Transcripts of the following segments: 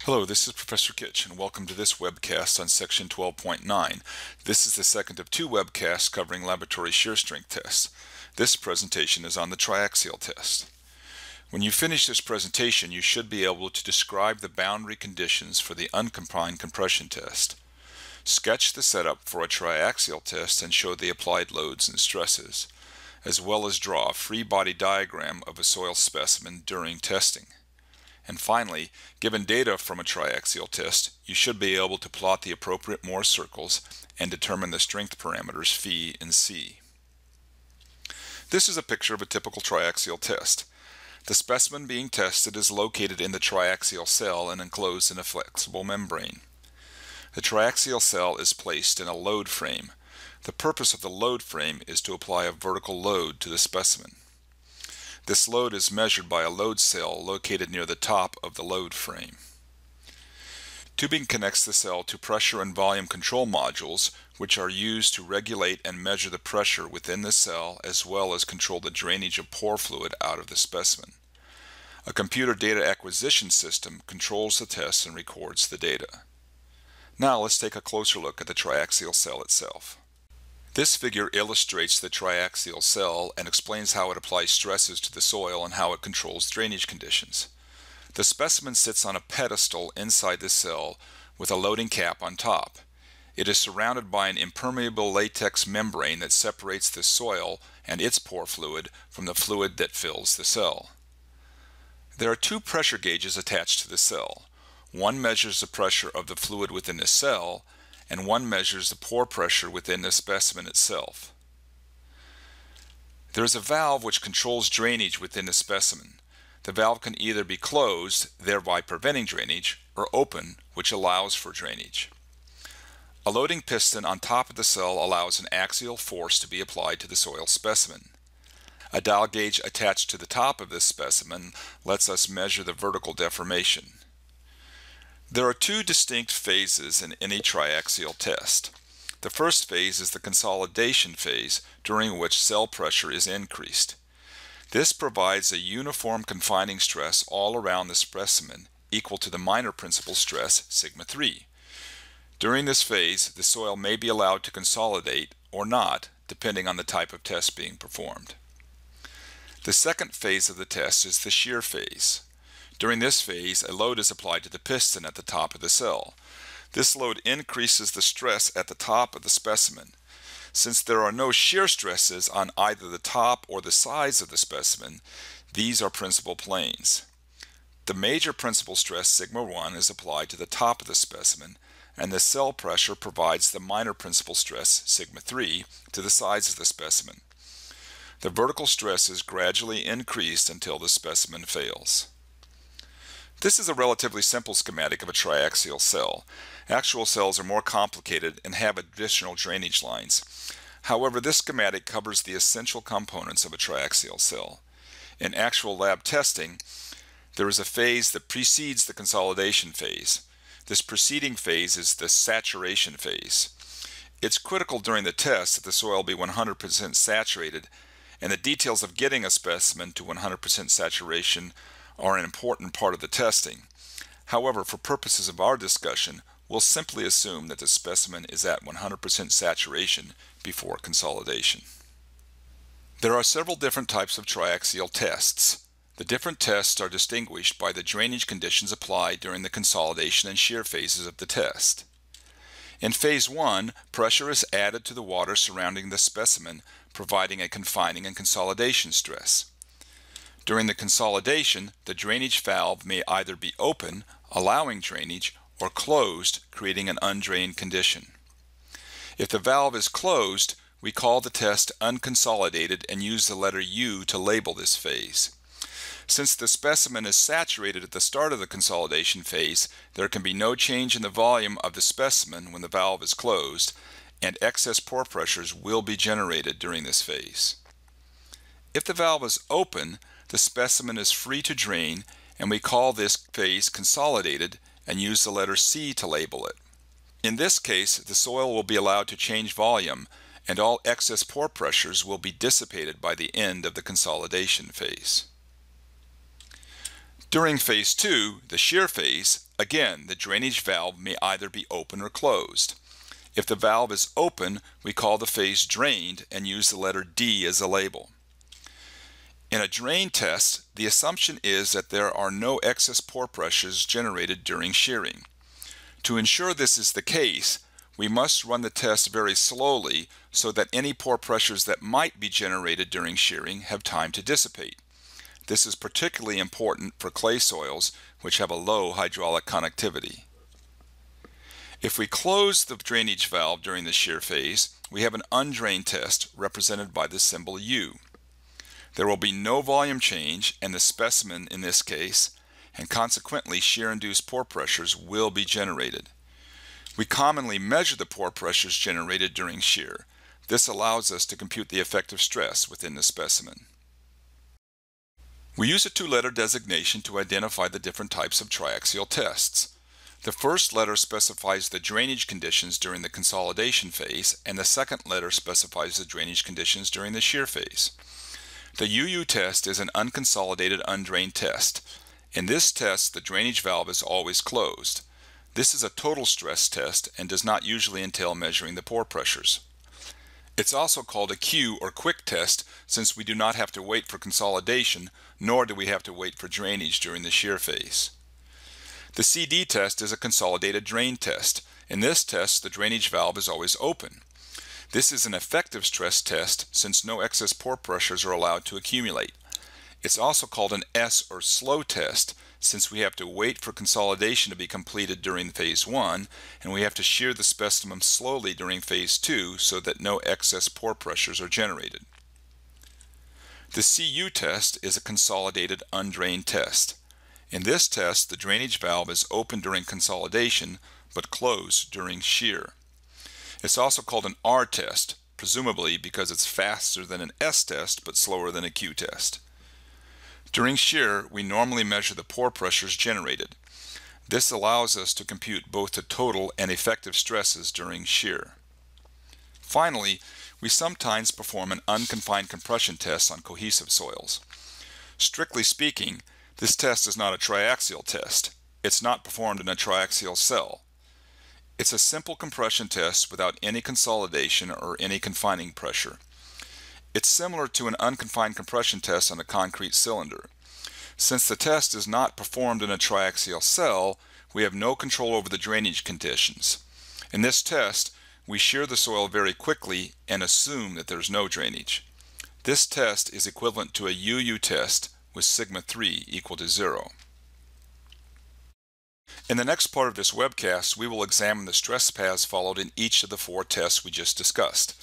Hello, this is Professor Kitch, and welcome to this webcast on Section 12.9. This is the second of two webcasts covering laboratory shear strength tests. This presentation is on the triaxial test. When you finish this presentation, you should be able to describe the boundary conditions for the unconfined compression test. Sketch the setup for a triaxial test and show the applied loads and stresses, as well as draw a free body diagram of a soil specimen during testing. And finally, given data from a triaxial test, you should be able to plot the appropriate Mohr circles and determine the strength parameters phi and c. This is a picture of a typical triaxial test. The specimen being tested is located in the triaxial cell and enclosed in a flexible membrane. The triaxial cell is placed in a load frame. The purpose of the load frame is to apply a vertical load to the specimen. This load is measured by a load cell located near the top of the load frame. Tubing connects the cell to pressure and volume control modules, which are used to regulate and measure the pressure within the cell as well as control the drainage of pore fluid out of the specimen. A computer data acquisition system controls the test and records the data. Now let's take a closer look at the triaxial cell itself. This figure illustrates the triaxial cell and explains how it applies stresses to the soil and how it controls drainage conditions. The specimen sits on a pedestal inside the cell with a loading cap on top. It is surrounded by an impermeable latex membrane that separates the soil and its pore fluid from the fluid that fills the cell. There are two pressure gauges attached to the cell. One measures the pressure of the fluid within the cell and one measures the pore pressure within the specimen itself. There is a valve which controls drainage within the specimen. The valve can either be closed, thereby preventing drainage, or open, which allows for drainage. A loading piston on top of the cell allows an axial force to be applied to the soil specimen. A dial gauge attached to the top of this specimen lets us measure the vertical deformation. There are two distinct phases in any triaxial test. The first phase is the consolidation phase, during which cell pressure is increased. This provides a uniform confining stress all around the specimen equal to the minor principal stress, sigma 3. During this phase, the soil may be allowed to consolidate or not, depending on the type of test being performed. The second phase of the test is the shear phase. During this phase, a load is applied to the piston at the top of the cell. This load increases the stress at the top of the specimen. Since there are no shear stresses on either the top or the sides of the specimen, these are principal planes. The major principal stress, sigma 1, is applied to the top of the specimen, and the cell pressure provides the minor principal stress, sigma 3, to the sides of the specimen. The vertical stress is gradually increased until the specimen fails. This is a relatively simple schematic of a triaxial cell. Actual cells are more complicated and have additional drainage lines. However, this schematic covers the essential components of a triaxial cell. In actual lab testing, there is a phase that precedes the consolidation phase. This preceding phase is the saturation phase. It's critical during the test that the soil be 100% saturated, and the details of getting a specimen to 100% saturation are an important part of the testing. However, for purposes of our discussion, we'll simply assume that the specimen is at 100% saturation before consolidation. There are several different types of triaxial tests. The different tests are distinguished by the drainage conditions applied during the consolidation and shear phases of the test. In phase 1, pressure is added to the water surrounding the specimen, providing a confining and consolidation stress. During the consolidation, the drainage valve may either be open, allowing drainage, or closed, creating an undrained condition. If the valve is closed, we call the test unconsolidated and use the letter U to label this phase. Since the specimen is saturated at the start of the consolidation phase, there can be no change in the volume of the specimen when the valve is closed, and excess pore pressures will be generated during this phase. If the valve is open, the specimen is free to drain and we call this phase consolidated and use the letter C to label it. In this case, the soil will be allowed to change volume and all excess pore pressures will be dissipated by the end of the consolidation phase. During phase 2, the shear phase, again, the drainage valve may either be open or closed. If the valve is open, we call the phase drained and use the letter D as a label. In a drain test, the assumption is that there are no excess pore pressures generated during shearing. To ensure this is the case, we must run the test very slowly so that any pore pressures that might be generated during shearing have time to dissipate. This is particularly important for clay soils which have a low hydraulic conductivity. If we close the drainage valve during the shear phase, we have an undrained test represented by the symbol U. There will be no volume change in the specimen in this case, and consequently shear-induced pore pressures will be generated. We commonly measure the pore pressures generated during shear. This allows us to compute the effective stress within the specimen. We use a two-letter designation to identify the different types of triaxial tests. The first letter specifies the drainage conditions during the consolidation phase, and the second letter specifies the drainage conditions during the shear phase. The UU test is an unconsolidated undrained test. In this test, the drainage valve is always closed. This is a total stress test and does not usually entail measuring the pore pressures. It's also called a Q or quick test since we do not have to wait for consolidation nor do we have to wait for drainage during the shear phase. The CD test is a consolidated drain test. In this test, the drainage valve is always open. This is an effective stress test since no excess pore pressures are allowed to accumulate. It's also called an S or slow test since we have to wait for consolidation to be completed during phase 1 and we have to shear the specimen slowly during phase 2 so that no excess pore pressures are generated. The CU test is a consolidated undrained test. In this test, the drainage valve is open during consolidation but closed during shear. It's also called an R test, presumably because it's faster than an S test but slower than a Q test. During shear, we normally measure the pore pressures generated. This allows us to compute both the total and effective stresses during shear. Finally, we sometimes perform an unconfined compression test on cohesive soils. Strictly speaking, this test is not a triaxial test. It's not performed in a triaxial cell. It's a simple compression test without any consolidation or any confining pressure. It's similar to an unconfined compression test on a concrete cylinder. Since the test is not performed in a triaxial cell, we have no control over the drainage conditions. In this test, we shear the soil very quickly and assume that there's no drainage. This test is equivalent to a UU test with sigma 3 equal to 0. In the next part of this webcast, we will examine the stress paths followed in each of the four tests we just discussed.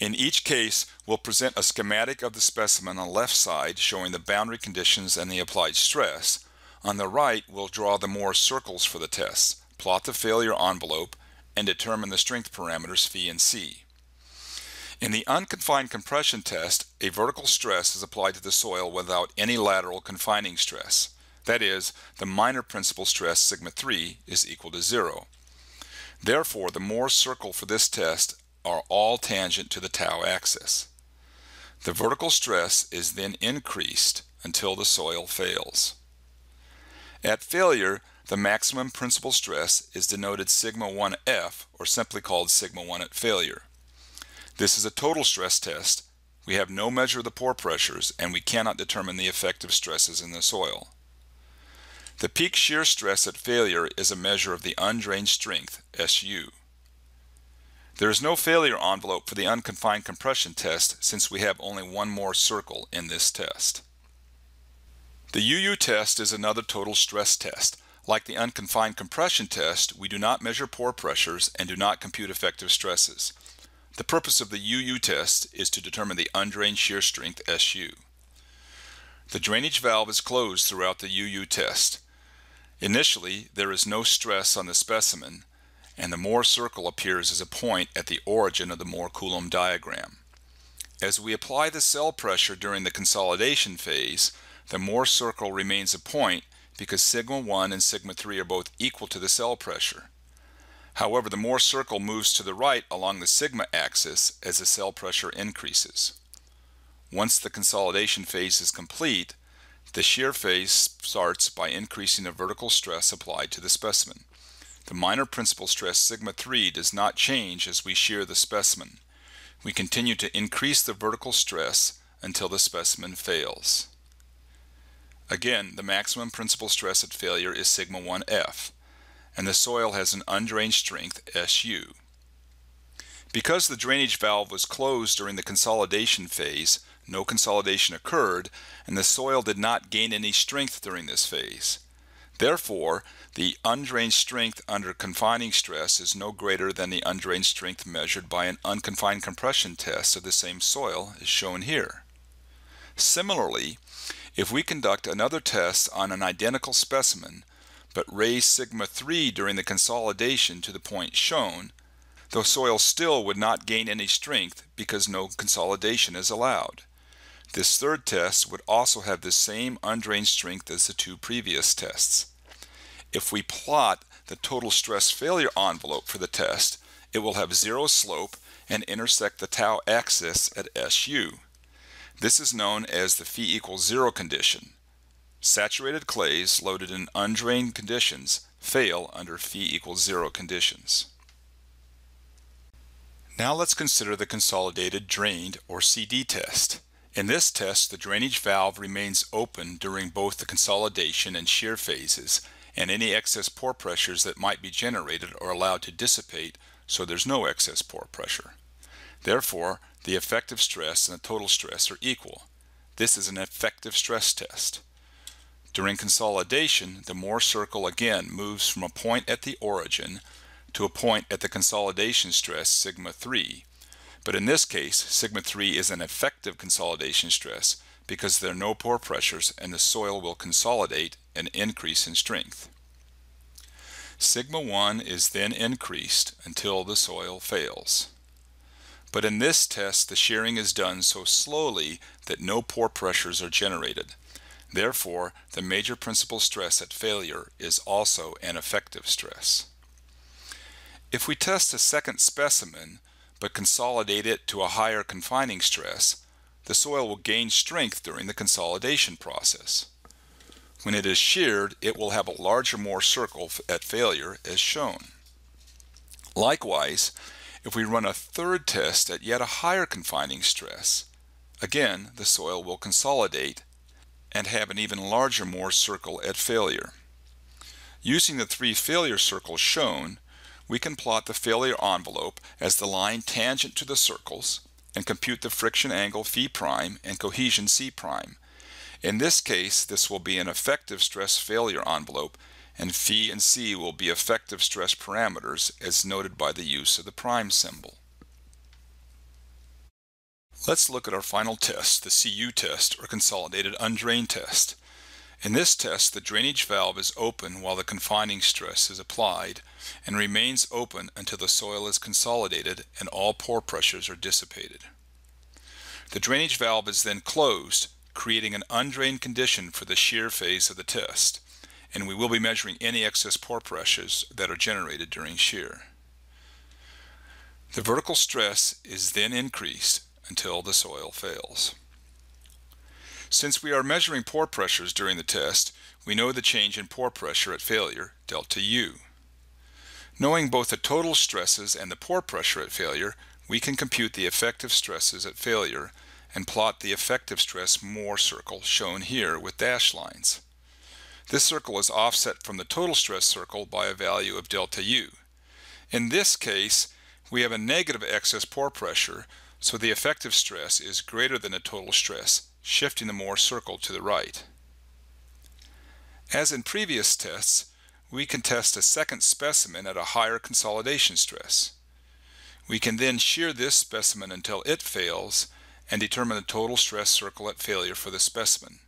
In each case, we'll present a schematic of the specimen on the left side showing the boundary conditions and the applied stress. On the right, we'll draw the Mohr circles for the tests, plot the failure envelope, and determine the strength parameters phi and c. In the unconfined compression test, a vertical stress is applied to the soil without any lateral confining stress. That is, the minor principal stress sigma 3 is equal to 0. Therefore, the Mohr circle for this test are all tangent to the tau axis. The vertical stress is then increased until the soil fails. At failure, the maximum principal stress is denoted sigma 1f, or simply called sigma 1 at failure. This is a total stress test. We have no measure of the pore pressures, and we cannot determine the effective stresses in the soil. The peak shear stress at failure is a measure of the undrained strength, SU. There is no failure envelope for the unconfined compression test since we have only one Mohr circle in this test. The UU test is another total stress test. Like the unconfined compression test, we do not measure pore pressures and do not compute effective stresses. The purpose of the UU test is to determine the undrained shear strength SU. The drainage valve is closed throughout the UU test. Initially, there is no stress on the specimen, and the Mohr circle appears as a point at the origin of the Mohr-Coulomb diagram. As we apply the cell pressure during the consolidation phase, the Mohr circle remains a point because sigma 1 and sigma 3 are both equal to the cell pressure. However, the Mohr circle moves to the right along the sigma axis as the cell pressure increases. Once the consolidation phase is complete, The shear phase starts by increasing the vertical stress applied to the specimen. The minor principal stress sigma 3 does not change as we shear the specimen. We continue to increase the vertical stress until the specimen fails. Again, the maximum principal stress at failure is sigma 1f, and the soil has an undrained strength SU. Because the drainage valve was closed during the consolidation phase, no consolidation occurred, and the soil did not gain any strength during this phase. Therefore, the undrained strength under confining stress is no greater than the undrained strength measured by an unconfined compression test of the same soil as shown here. Similarly, if we conduct another test on an identical specimen, but raise sigma 3 during the consolidation to the point shown, the soil still would not gain any strength because no consolidation is allowed. This third test would also have the same undrained strength as the two previous tests. If we plot the total stress failure envelope for the test, it will have zero slope and intersect the tau axis at SU. This is known as the phi equals zero condition. Saturated clays loaded in undrained conditions fail under phi equals zero conditions. Now let's consider the consolidated drained or CD test. In this test, the drainage valve remains open during both the consolidation and shear phases, and any excess pore pressures that might be generated are allowed to dissipate so there's no excess pore pressure. Therefore, the effective stress and the total stress are equal. This is an effective stress test. During consolidation, the Mohr circle again moves from a point at the origin to a point at the consolidation stress sigma 3 but in this case, sigma 3 is an effective consolidation stress because there are no pore pressures and the soil will consolidate and increase in strength. Sigma 1 is then increased until the soil fails. But in this test, the shearing is done so slowly that no pore pressures are generated. Therefore, the major principal stress at failure is also an effective stress. If we test a second specimen, but consolidate it to a higher confining stress, the soil will gain strength during the consolidation process. When it is sheared, it will have a larger Mohr circle at failure as shown. Likewise, if we run a third test at yet a higher confining stress, again the soil will consolidate and have an even larger Mohr circle at failure. Using the three failure circles shown, we can plot the failure envelope as the line tangent to the circles and compute the friction angle phi prime and cohesion c prime. In this case, this will be an effective stress failure envelope and phi and c will be effective stress parameters as noted by the use of the prime symbol. Let's look at our final test, the CU test or consolidated undrained test. In this test, the drainage valve is open while the confining stress is applied and remains open until the soil is consolidated and all pore pressures are dissipated. The drainage valve is then closed, creating an undrained condition for the shear phase of the test, and we will be measuring any excess pore pressures that are generated during shear. The vertical stress is then increased until the soil fails. Since we are measuring pore pressures during the test, we know the change in pore pressure at failure, delta U. Knowing both the total stresses and the pore pressure at failure, we can compute the effective stresses at failure and plot the effective stress Mohr circle shown here with dashed lines. This circle is offset from the total stress circle by a value of delta U. In this case, we have a negative excess pore pressure, so the effective stress is greater than the total stress, shifting the Mohr circle to the right. As in previous tests, we can test a second specimen at a higher consolidation stress. We can then shear this specimen until it fails and determine the total stress circle at failure for the specimen.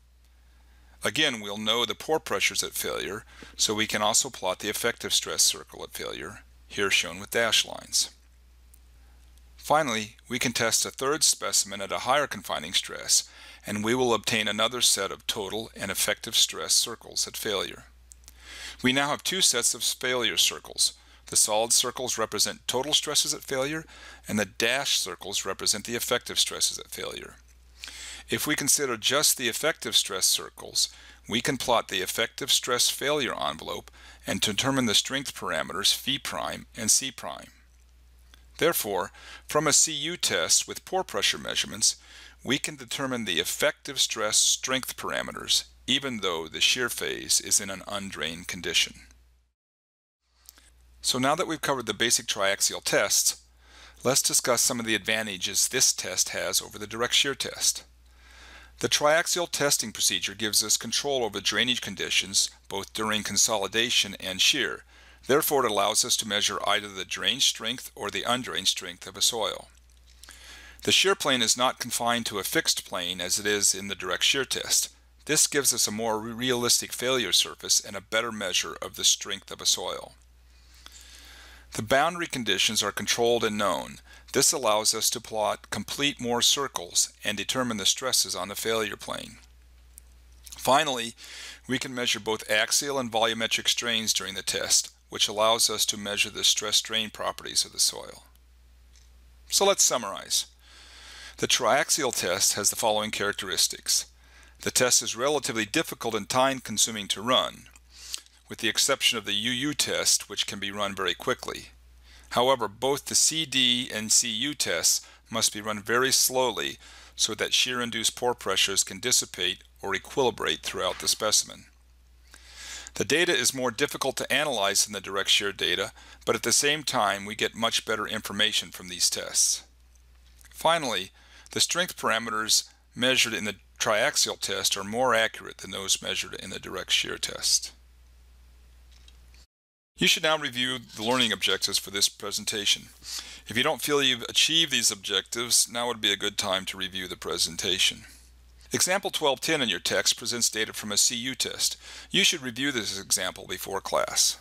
Again, we'll know the pore pressures at failure, so we can also plot the effective stress circle at failure, here shown with dashed lines. Finally, we can test a third specimen at a higher confining stress and we will obtain another set of total and effective stress circles at failure. We now have two sets of failure circles. The solid circles represent total stresses at failure, and the dashed circles represent the effective stresses at failure. If we consider just the effective stress circles, we can plot the effective stress failure envelope and determine the strength parameters phi prime and c prime. Therefore, from a CU test with pore pressure measurements, we can determine the effective stress strength parameters even though the shear phase is in an undrained condition. So now that we've covered the basic triaxial tests, let's discuss some of the advantages this test has over the direct shear test. The triaxial testing procedure gives us control over drainage conditions both during consolidation and shear. Therefore, it allows us to measure either the drain strength or the undrained strength of a soil. The shear plane is not confined to a fixed plane as it is in the direct shear test. This gives us a more realistic failure surface and a better measure of the strength of a soil. The boundary conditions are controlled and known. This allows us to plot complete Mohr circles and determine the stresses on the failure plane. Finally, we can measure both axial and volumetric strains during the test, which allows us to measure the stress strain properties of the soil. So let's summarize. The triaxial test has the following characteristics. The test is relatively difficult and time consuming to run with the exception of the UU test, which can be run very quickly. However, both the CD and CU tests must be run very slowly so that shear-induced pore pressures can dissipate or equilibrate throughout the specimen. The data is more difficult to analyze than the direct shear data, but at the same time we get much better information from these tests. Finally, the strength parameters measured in the triaxial test are more accurate than those measured in the direct shear test. You should now review the learning objectives for this presentation. If you don't feel you've achieved these objectives, now would be a good time to review the presentation. Example 1210 in your text presents data from a CU test. You should review this example before class.